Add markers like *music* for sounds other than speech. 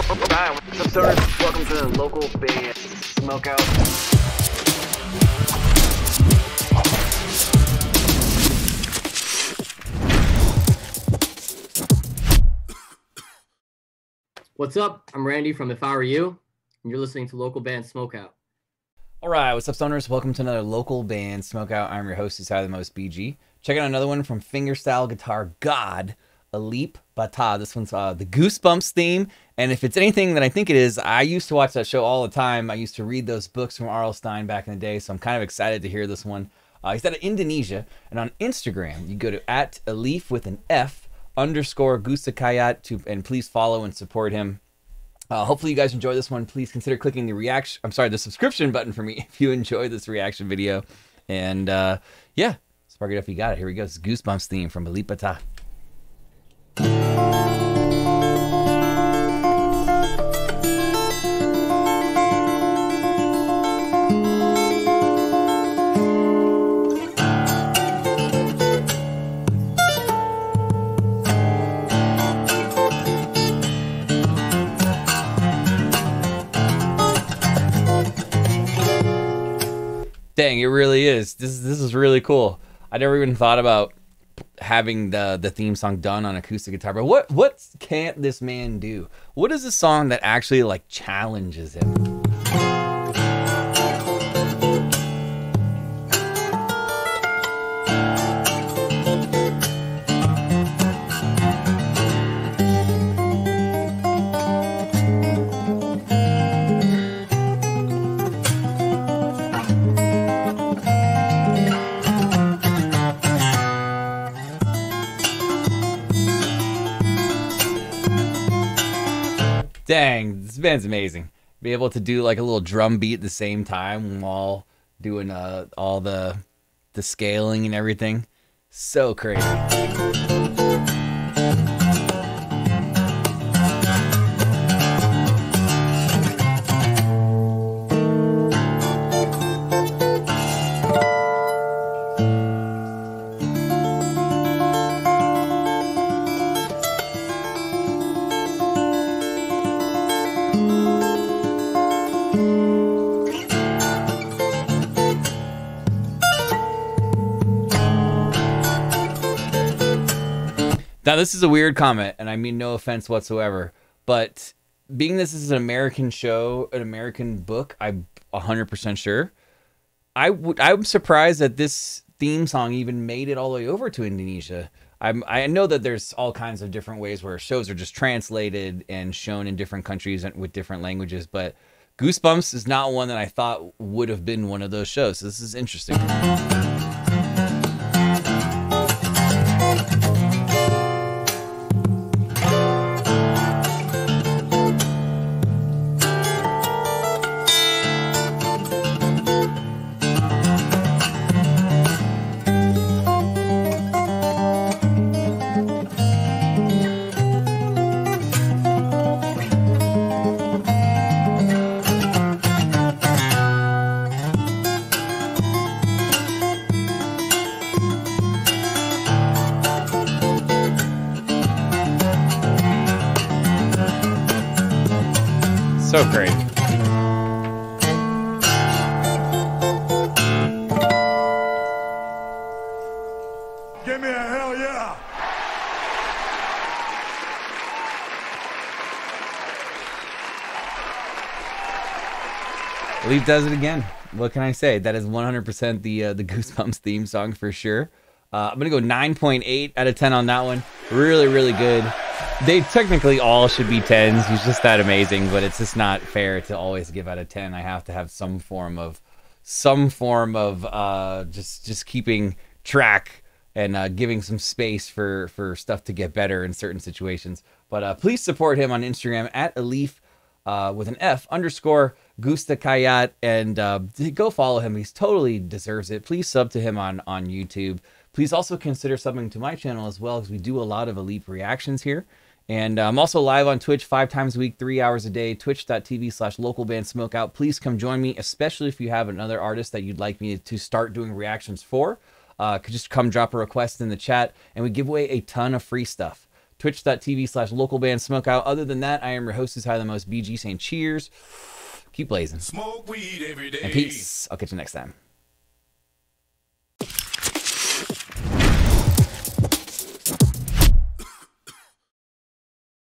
What's up, stoners? Welcome to the local Band Smokeout. What's up? I'm Randy from If I Were You, and you're listening to local band Smokeout. All right, what's up, stoners? Welcome to another local band Smokeout. I'm your host, who's the most BG. Check out another one from fingerstyle guitar god, Alip Ba Ta. This one's uh, the Goosebumps theme, and if it's anything that I think it is, I used to watch that show all the time. I used to read those books from R.L. Stine back in the day, so I'm kind of excited to hear this one. Uh, he's out of Indonesia, and on Instagram, you go to at Alif with an F underscore Gustakhiyat to, and please follow and support him. Uh, hopefully you guys enjoy this one. Please consider clicking the reaction. I'm sorry, the subscription button for me *laughs* if you enjoy this reaction video. And uh, yeah, spark it up. If you got it. Here we go. It's Goosebumps theme from Alip Ba Ta. Dang, it really is. This this is really cool. I never even thought about having the the theme song done on acoustic guitar. But what what can't this man do? What is a song that actually like challenges him? Dang, this band's amazing. Be able to do like a little drum beat at the same time while doing uh, all the the scaling and everything. So crazy. Now, this is a weird comment, and I mean no offense whatsoever, but being this is an American show, an American book, I'm 100% sure. I would, I'm surprised that this theme song even made it all the way over to Indonesia. I'm, I know that there's all kinds of different ways where shows are just translated and shown in different countries and with different languages, but Goosebumps is not one that I thought would have been one of those shows. So this is interesting. So great. Give me a hell yeah. Leaf does it again. What can I say? That is 100% the uh, the *laughs* Goosebumps theme song for sure. Uh, I'm gonna go 9.8 out of 10 on that one. Really, really good. They technically all should be 10s. He's just that amazing, but it's just not fair to always give out a 10. I have to have some form of some form of uh, just just keeping track and uh, giving some space for for stuff to get better in certain situations. But uh, please support him on Instagram at Alif uh, with an F underscore Gustakhiyat and uh, go follow him. He's totally deserves it. Please sub to him on on YouTube. Please also consider subbing to my channel as well because we do a lot of Elite reactions here. And I'm also live on Twitch five times a week, three hours a day, twitch.tv slash local band smokeout. Please come join me, especially if you have another artist that you'd like me to start doing reactions for. Uh, could just come drop a request in the chat and we give away a ton of free stuff twitch.tv slash local band smokeout. Other than that, I am your host, who's high the most BG saying cheers. Keep blazing. Smoke weed every day. And peace. I'll catch you next time.